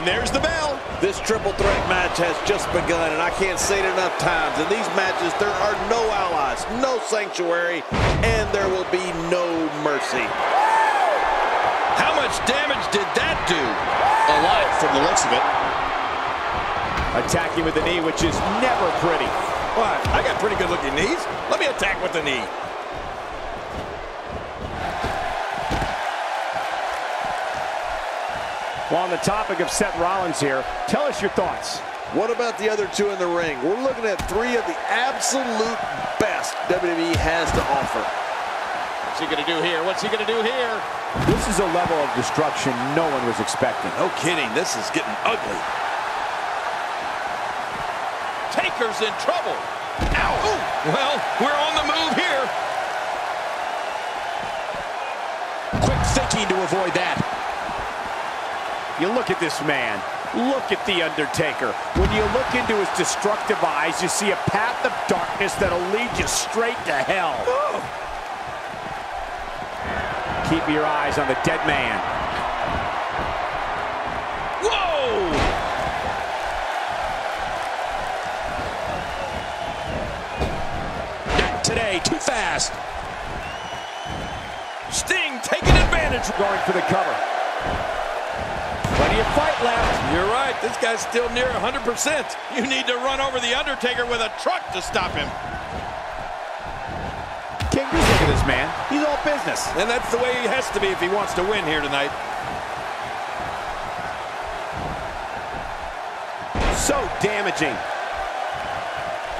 And there's the bell. This triple threat match has just begun, and I can't say it enough times. In these matches, there are no allies, no sanctuary, and there will be no mercy. How much damage did that do? A lot from the looks of it. Attacking with the knee, which is never pretty. What? I got pretty good looking knees. Let me attack with the knee. Well, on the topic of Seth Rollins here, tell us your thoughts. What about the other two in the ring? We're looking at three of the absolute best WWE has to offer. What's he going to do here? What's he going to do here? This is a level of destruction no one was expecting. No kidding. This is getting ugly. Taker's in trouble. Ow. Ooh. Well, we're on the move here. Quick thinking to avoid that. You look at this man. Look at The Undertaker. When you look into his destructive eyes, you see a path of darkness that'll lead you straight to hell. Keep your eyes on the dead man. Whoa! Today, too fast. Sting taking advantage. Going for the cover. Plenty of fight left. You're right. This guy's still near 100%. You need to run over The Undertaker with a truck to stop him. King, just look at this man. He's all business. And that's the way he has to be if he wants to win here tonight. So damaging.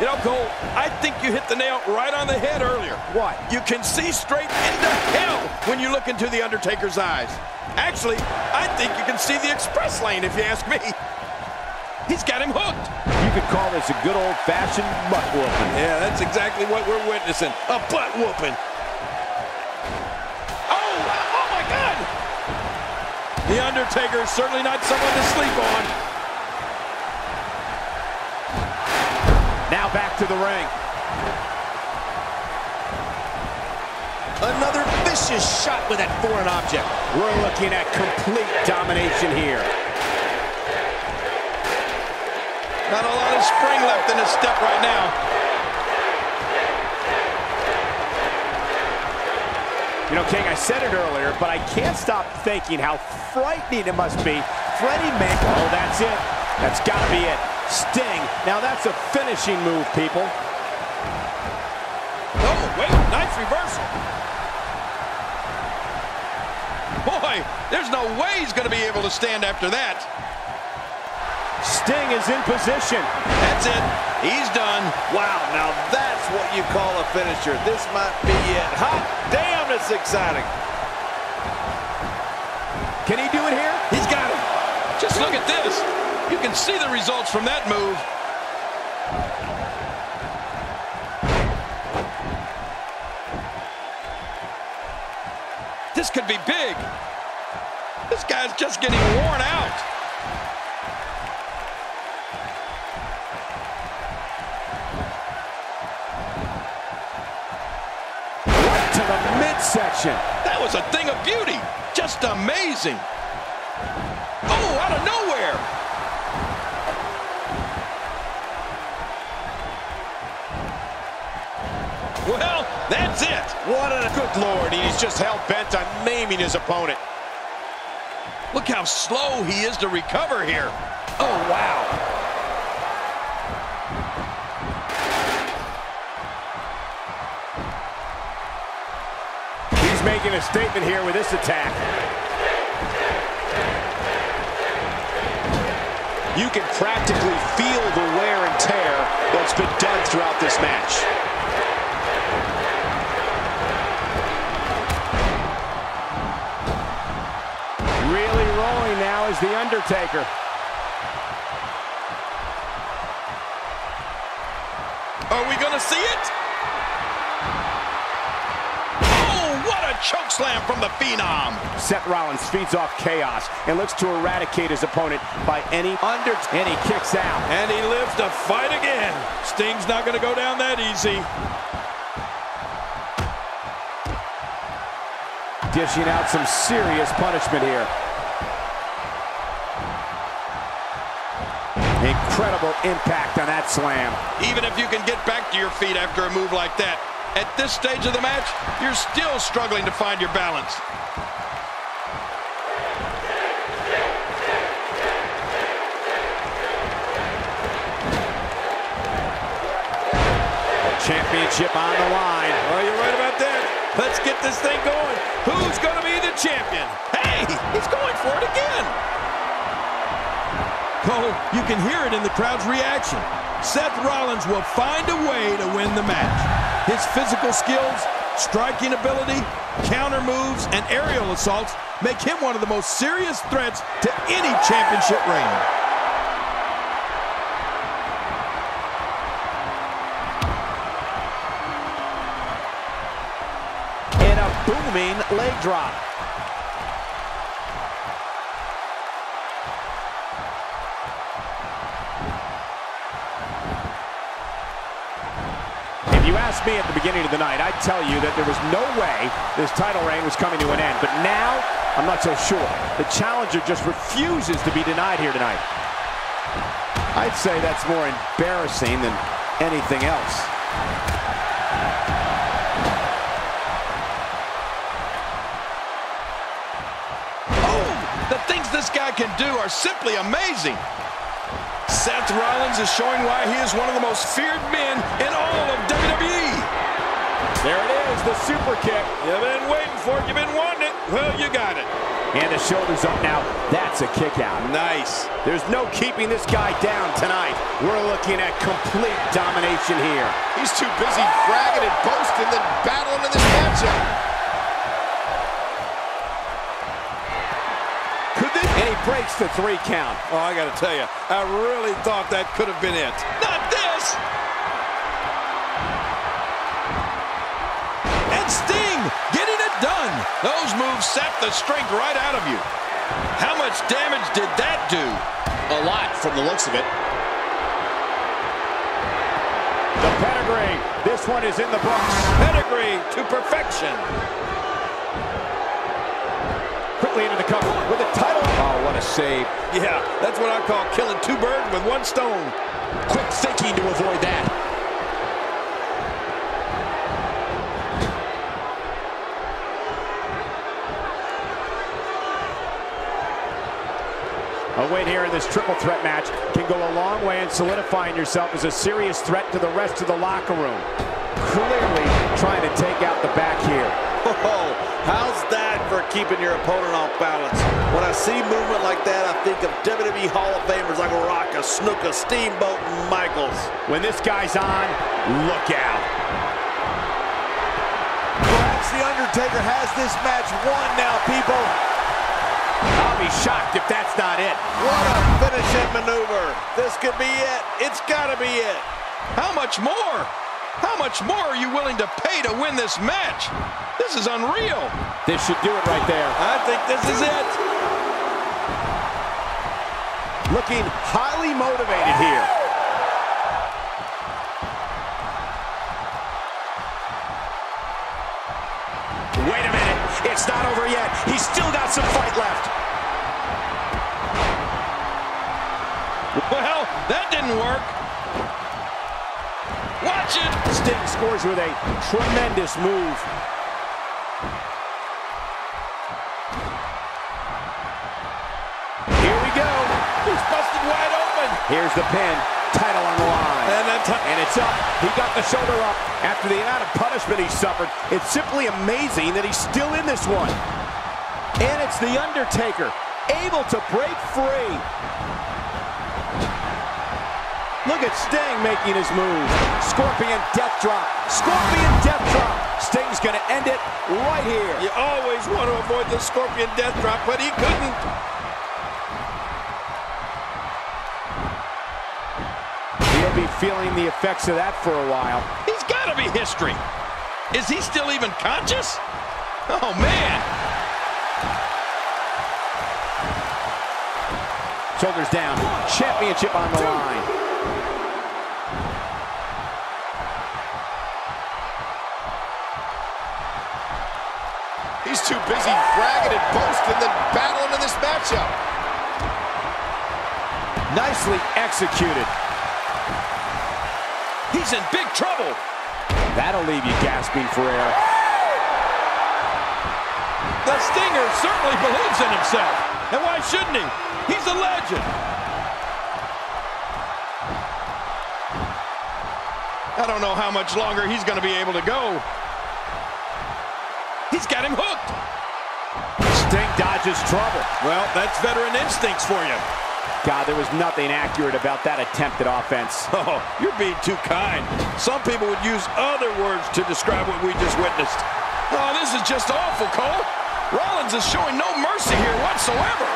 You know, Cole, I think you hit the nail right on the head earlier. What? You can see straight into hell when you look into The Undertaker's eyes. Actually, I think you can see the express lane, if you ask me. He's got him hooked. You could call this a good old-fashioned butt whooping. Yeah, that's exactly what we're witnessing. A butt whooping. Oh, oh my God! The Undertaker is certainly not someone to sleep on. To the ring. Another vicious shot with that foreign object. We're looking at complete domination here. Not a lot of spring left in his step right now. You know, King, I said it earlier, but I can't stop thinking how frightening it must be. Freddie Mac, oh, that's it. That's got to be it. Sting. Now that's a finishing move, people. Oh, wait, nice reversal. Boy, there's no way he's going to be able to stand after that. Sting is in position. That's it. He's done. Wow, now that's what you call a finisher. This might be it. Hot damn, it's exciting. Can he do it here? He's got him. Just look at this. You can see the results from that move. This could be big. This guy's just getting worn out. Right to the midsection. That was a thing of beauty. Just amazing. Oh, out of nowhere. Well, that's it. What a good lord. He's just hell-bent on maiming his opponent. Look how slow he is to recover here. Oh, wow. He's making a statement here with this attack. You can practically feel the wear and tear that's been done throughout this match. Really rolling now is The Undertaker. Are we going to see it? Oh, what a choke slam from the Phenom. Seth Rollins feeds off chaos and looks to eradicate his opponent by any under and he kicks out. And he lives to fight again. Sting's not going to go down that easy. Dishing out some serious punishment here. Incredible impact on that slam. Even if you can get back to your feet after a move like that, at this stage of the match, you're still struggling to find your balance. Championship on the line. You're right about that. Let's get this thing going. Who's going to be the champion? Hey, he's going for it again. Cole, you can hear it in the crowd's reaction. Seth Rollins will find a way to win the match. His physical skills, striking ability, counter moves, and aerial assaults make him one of the most serious threats to any championship reign. Booming leg drop. If you asked me at the beginning of the night, I'd tell you that there was no way this title reign was coming to an end. But now, I'm not so sure. The challenger just refuses to be denied here tonight. I'd say that's more embarrassing than anything else. Can do are simply amazing. Seth Rollins is showing why he is one of the most feared men in all of WWE. There it is, the super kick. You've been waiting for it. You've been wanting it. Well, you got it. And the shoulders up now. That's a kick out. Nice. There's no keeping this guy down tonight. We're looking at complete domination here. He's too busy bragging and boasting than battling in this matchup. And he breaks the three count. Oh, I got to tell you, I really thought that could have been it. Not this! And Sting getting it done. Those moves sap the strength right out of you. How much damage did that do? A lot from the looks of it. The pedigree. This one is in the books. Pedigree to perfection. Quickly into the cover with a title. Oh, what a save. Yeah, that's what I call killing two birds with one stone. Quick thinking to avoid that. A win here in this triple threat match can go a long way in solidifying yourself as a serious threat to the rest of the locker room. Clearly trying to take out the back here. Oh, how's that for keeping your opponent off balance? When I see movement like that, I think of WWE Hall of Famers like Rocca, Snuka, Steamboat, and Michaels. When this guy's on, look out. Perhaps The Undertaker has this match won now, people. I'll be shocked if that's not it. What a finishing maneuver. This could be it. It's got to be it. How much more? How much more are you willing to pay to win this match? This is unreal. This should do it right there. I think this is it. Looking highly motivated here. Wait a minute. It's not over yet. He's still got some fight left. Well, that didn't work. Sting scores with a tremendous move. Here we go. He's busted wide open. Here's the pin. Title on the line. And. And it's up. He got the shoulder up. After the amount of punishment he suffered, it's simply amazing that he's still in this one. And it's The Undertaker, able to break free. Look at Sting making his move. Scorpion death drop. Scorpion death drop. Sting's going to end it right here. You always want to avoid the scorpion death drop, but he couldn't. He'll be feeling the effects of that for a while. He's got to be history. Is he still even conscious? Oh, man. Shoulders down. Championship on the line. He's too busy bragging and boasting than battling in this matchup. Nicely executed. He's in big trouble. That'll leave you gasping for air. The Stinger certainly believes in himself. And why shouldn't he? He's a legend. I don't know how much longer he's going to be able to go. He's got him hooked. Sting dodges trouble. Well, that's veteran instincts for you. God, there was nothing accurate about that attempted offense. Oh, you're being too kind. Some people would use other words to describe what we just witnessed. Oh, this is just awful, Cole. Rollins is showing no mercy here whatsoever.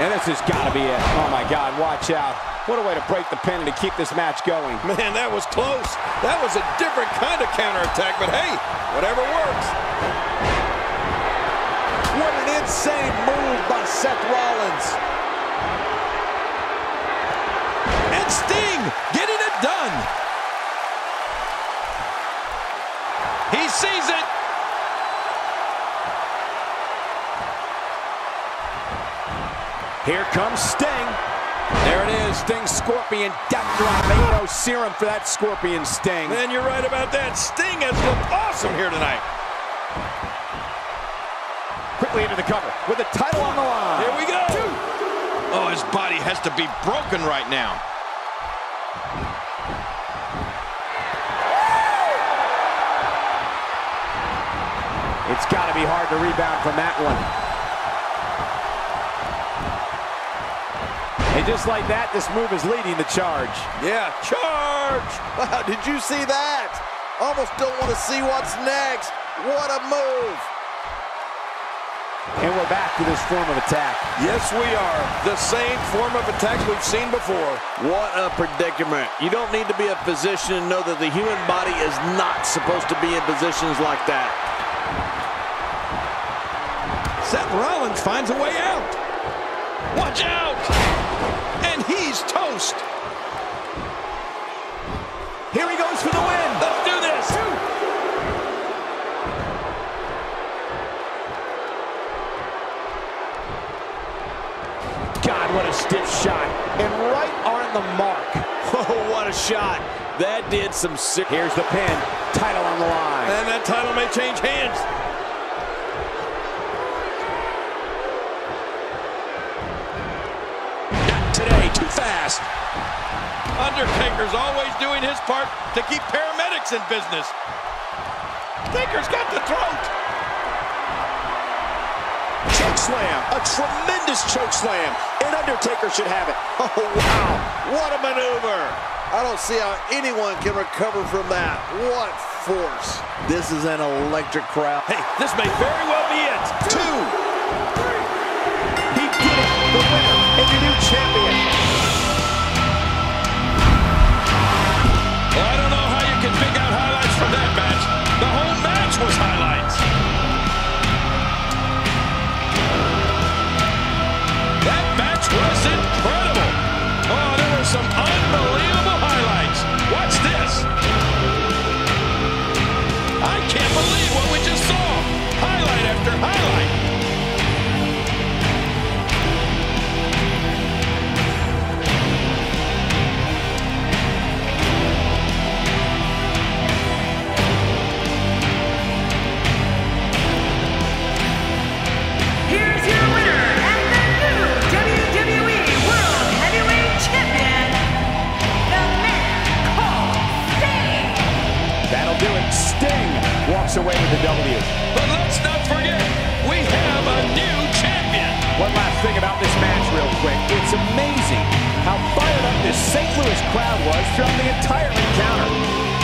And this has got to be it. Oh, my God, watch out. What a way to break the pin and to keep this match going. Man, that was close. That was a different kind of counterattack, but hey, whatever works. What an insane move by Seth Rollins. And Sting getting it done. He sees it. Here comes Sting. There it is, Sting Scorpion death drop. Ain't no serum for that Scorpion Sting. Man, you're right about that. Sting has looked awesome here tonight. Quickly into the cover with the title on the line. Here we go. Oh, his body has to be broken right now. It's got to be hard to rebound from that one. Just like that, this move is leading the charge. Yeah, charge. Wow, did you see that? Almost don't want to see what's next. What a move. And we're back to this form of attack. Yes, we are. The same form of attack we've seen before. What a predicament. You don't need to be a physician to know that the human body is not supposed to be in positions like that. Seth Rollins finds a way out. Watch out! And he's toast. Here he goes for the win. Let's do this. God, what a stiff shot. And right on the mark. Oh, what a shot. That did some sick. Here's the pin. Title on the line. And that title may change hands. Undertaker's always doing his part to keep paramedics in business. Taker's got the throat. Choke slam. A tremendous choke slam. And Undertaker should have it. Oh, wow. What a maneuver. I don't see how anyone can recover from that. What force. This is an electric crowd. Hey, this may very well be it. Two. Amazing how fired up this St. Louis crowd was throughout the entire encounter.